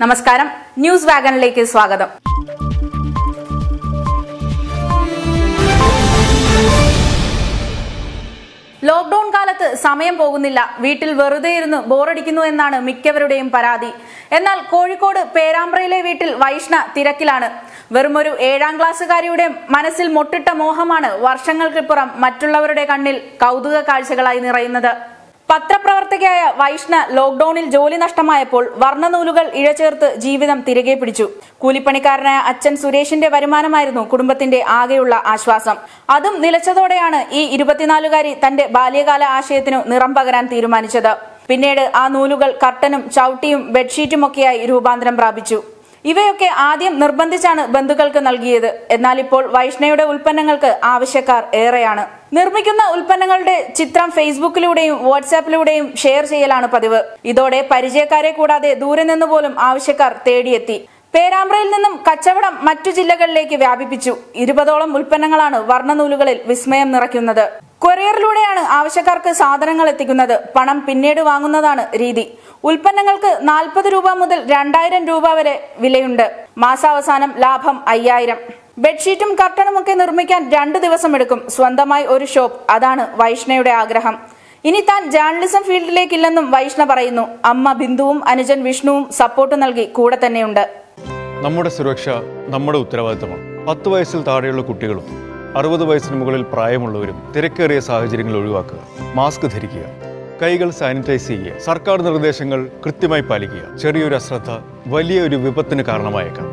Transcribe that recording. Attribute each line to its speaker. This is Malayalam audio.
Speaker 1: നമസ്കാരം. ന്യൂസ് വാഗണിലേക്ക് സ്വാഗതം. ലോക്ഡൌൺ കാലത്ത് സമയം പോകുന്നില്ല. വീട്ടിൽ വെറുതെ ഇരുന്ന് ബോറടിക്കുന്നു എന്നാണ് മിക്കവരുടെയും പരാതി. എന്നാൽ കോഴിക്കോട് പേരാമ്പ്രയിലെ വീട്ടിൽ വൈഷ്ണ തിരക്കിലാണ്. വെറുമൊരു ഏഴാം ക്ലാസ്സുകാരിയുടെ മനസ്സിൽ മൊട്ടിട്ട മോഹമാണ് വർഷങ്ങൾക്കിപ്പുറം മറ്റുള്ളവരുടെ കണ്ണിൽ കൗതുക കാഴ്ചകളായി നിറയുന്നത്. പത്രപ്രവർത്തകയായ വൈഷ്ണ ലോക്ഡൌണിൽ ജോലി നഷ്ടമായപ്പോൾ വർണനൂലുകൾ ഇഴചേർത്ത് ജീവിതം തിരികെ പിടിച്ചു. കൂലിപ്പണിക്കാരനായ അച്ഛൻ സുരേഷിന്റെ വരുമാനമായിരുന്നു കുടുംബത്തിന്റെ ആകെയുള്ള ആശ്വാസം. അതും നിലച്ചതോടെയാണ് ഈ ഇരുപത്തിനാലുകാരി തന്റെ ബാല്യകാല ആശയത്തിനു നിറം പകരാൻ തീരുമാനിച്ചത്. പിന്നീട് ആ നൂലുകൾ കർട്ടനും ചവിട്ടിയും ബെഡ്ഷീറ്റുമൊക്കെയായി രൂപാന്തരം പ്രാപിച്ചു. ഇവയൊക്കെ ആദ്യം നിർബന്ധിച്ചാണ് ബന്ധുക്കൾക്ക് നൽകിയത്. എന്നാൽ ഇപ്പോൾ വൈഷ്ണയുടെ ഉൽപ്പന്നങ്ങൾക്ക് ആവശ്യക്കാർ ഏറെയാണ്. നിർമ്മിക്കുന്ന ഉൽപ്പന്നങ്ങളുടെ ചിത്രം ഫേസ്ബുക്കിലൂടെയും വാട്സാപ്പിലൂടെയും ഷെയർ ചെയ്യലാണ് പതിവ്. ഇതോടെ പരിചയക്കാരെ കൂടാതെ ദൂരെ നിന്ന് പോലും ആവശ്യക്കാർ തേടിയെത്തി. പേരാമ്പ്രയിൽ നിന്നും കച്ചവടം മറ്റു ജില്ലകളിലേക്ക് വ്യാപിപ്പിച്ചു. ഇരുപതോളം ഉൽപ്പന്നങ്ങളാണ് വർണനൂലുകളിൽ വിസ്മയം നിറയ്ക്കുന്നത്. കൊറിയറിലൂടെയാണ് ആവശ്യക്കാർക്ക് സാധനങ്ങൾ എത്തിക്കുന്നത്. പണം പിന്നീട് വാങ്ങുന്നതാണ് രീതി. ഉൽപ്പന്നങ്ങൾക്ക് നാൽപ്പത് രൂപ മുതൽ രണ്ടായിരം രൂപ വരെ വിലയുണ്ട്. മാസാവസാനം ലാഭം അയ്യായിരം. ബെഡ്ഷീറ്റും കർട്ടനുമൊക്കെ നിർമ്മിക്കാൻ രണ്ടു ദിവസം എടുക്കും സ്വന്തമായി ഒരു ഷോപ്പ്. അതാണ് വൈഷ്ണയുടെ ആഗ്രഹം. ഇനി താൻ ജേർണലിസം ഫീൽഡിലേക്കില്ലെന്നും വൈഷ്ണ പറയുന്നു. അമ്മ ബിന്ദുവും അനുജൻ വിഷ്ണുവും സപ്പോർട്ട് നൽകി കൂടെ തന്നെയുണ്ട്.
Speaker 2: നമ്മുടെ സുരക്ഷ നമ്മുടെ ഉത്തരവാദിത്തമാണ്. പത്ത് വയസ്സിൽ താഴെയുള്ള കുട്ടികളും അറുപത് വയസ്സിന് മുകളിൽ പ്രായമുള്ളവരും തിരക്കേറിയ സാഹചര്യങ്ങൾ ഒഴിവാക്കുക മാസ്ക് ധരിക്കുക കൈകൾ സാനിറ്റൈസ് ചെയ്യുക സർക്കാർ നിർദ്ദേശങ്ങൾ കൃത്യമായി പാലിക്കുക ചെറിയൊരു അശ്രദ്ധ വലിയ ഒരു വിപത്തിന് കാരണമായേക്കാം.